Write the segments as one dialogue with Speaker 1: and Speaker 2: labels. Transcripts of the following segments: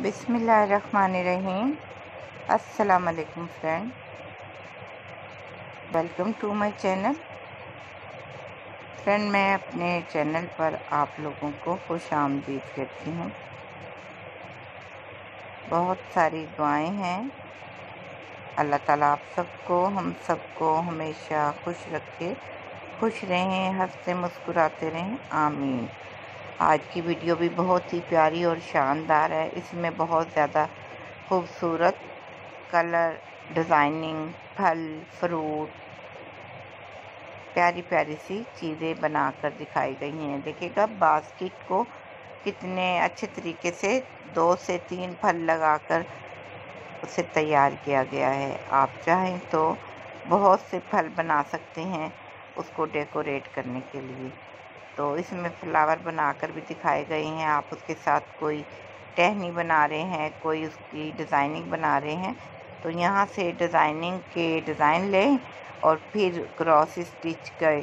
Speaker 1: बिसमीम अस्सलाम friend. Welcome to my channel. Friend, मैं अपने चैनल पर आप लोगों को खुश आमदीद करती हूँ। बहुत सारी दुआएँ हैं। अल्लाह ताला आप सबको, हम सबको हमेशा खुश रखे, खुश रहें, हँसते मुस्कुराते रहें। आमीन। आज की वीडियो भी बहुत ही प्यारी और शानदार है। इसमें बहुत ज़्यादा खूबसूरत कलर, डिज़ाइनिंग, फल, फ्रूट प्यारी प्यारी सी चीज़ें बनाकर दिखाई गई हैं। देखिएगा, बास्केट को कितने अच्छे तरीके से दो से तीन फल लगाकर उसे तैयार किया गया है। आप चाहें तो बहुत से फल बना सकते हैं उसको डेकोरेट करने के लिए। तो इसमें फ्लावर बनाकर भी दिखाए गए हैं। आप उसके साथ कोई टहनी बना रहे हैं, कोई उसकी डिज़ाइनिंग बना रहे हैं तो यहाँ से डिज़ाइनिंग के डिज़ाइन लें और फिर क्रॉस स्टिच के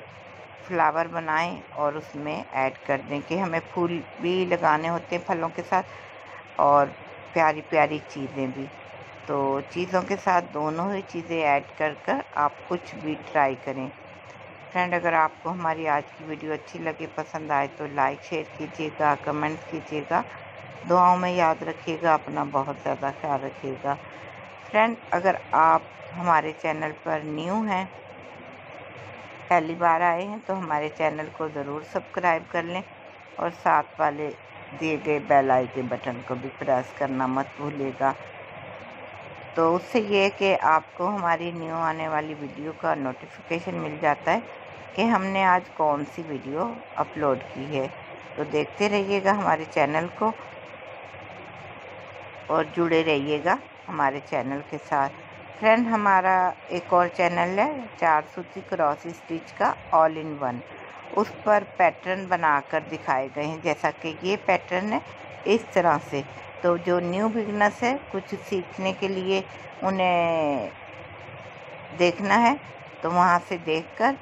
Speaker 1: फ्लावर बनाएँ और उसमें ऐड कर दें कि हमें फूल भी लगाने होते हैं फलों के साथ और प्यारी प्यारी चीज़ें भी। तो चीज़ों के साथ दोनों ही चीज़ें ऐड कर कर आप कुछ भी ट्राई करें। फ्रेंड, अगर आपको हमारी आज की वीडियो अच्छी लगे, पसंद आए तो लाइक, शेयर कीजिएगा, कमेंट कीजिएगा। दुआओं में याद रखिएगा, अपना बहुत ज़्यादा ख्याल रखिएगा। फ्रेंड, अगर आप हमारे चैनल पर न्यू हैं, पहली बार आए हैं तो हमारे चैनल को ज़रूर सब्सक्राइब कर लें और साथ वाले दिए गए बेल आइकन बटन को भी प्रेस करना मत भूलिएगा। तो उससे ये है कि आपको हमारी न्यू आने वाली वीडियो का नोटिफिकेशन मिल जाता है कि हमने आज कौन सी वीडियो अपलोड की है। तो देखते रहिएगा हमारे चैनल को और जुड़े रहिएगा हमारे चैनल के साथ। फ्रेंड हमारा एक और चैनल है चार सूती क्रॉस स्टिच का ऑल इन वन उस पर पैटर्न बनाकर दिखाए गए हैं, जैसा कि ये पैटर्न है, इस तरह से। तो जो न्यू बिगनस है, कुछ सीखने के लिए उन्हें देखना है तो वहाँ से देखकर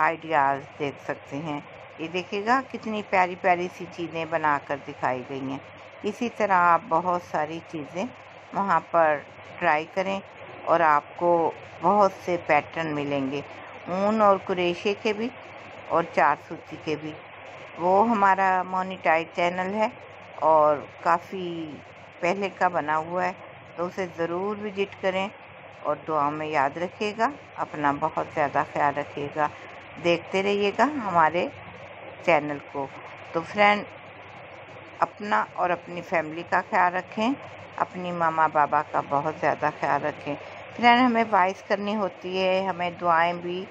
Speaker 1: आइडियाज़ देख सकते हैं। ये देखिएगा, कितनी प्यारी प्यारी सी चीज़ें बनाकर दिखाई गई हैं। इसी तरह आप बहुत सारी चीज़ें वहाँ पर ट्राई करें और आपको बहुत से पैटर्न मिलेंगे। ऊन और कुरेशे के भी और चार सूची के भी। वो हमारा मोनिटाइज चैनल है। और काफ़ी पहले का बना हुआ है तो उसे ज़रूर विज़िट करें और दुआ में याद रखिएगा, अपना बहुत ज़्यादा ख्याल रखिएगा। देखते रहिएगा हमारे चैनल को। तो फ्रेंड, अपना और अपनी फैमिली का ख्याल रखें, अपनी मामा बाबा का बहुत ज़्यादा ख्याल रखें। फ्रेंड, हमें वॉइस करनी होती है, हमें दुआएँ भी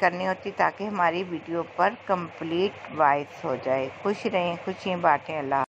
Speaker 1: करनी होती ताकि हमारी वीडियो पर कंप्लीट वॉइस हो जाए। खुश रहें, खुशियाँ बाँटें, अल्लाह